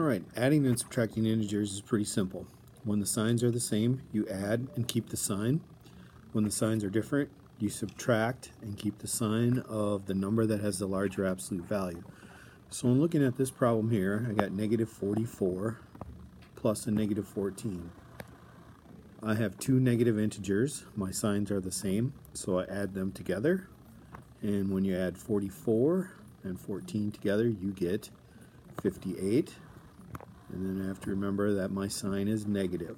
Alright, adding and subtracting integers is pretty simple. When the signs are the same, you add and keep the sign. When the signs are different, you subtract and keep the sign of the number that has the larger absolute value. So in looking at this problem here, I got negative 44 plus a negative 14. I have two negative integers. My signs are the same, so I add them together. And when you add 44 and 14 together, you get 58. And then I have to remember that my sign is negative.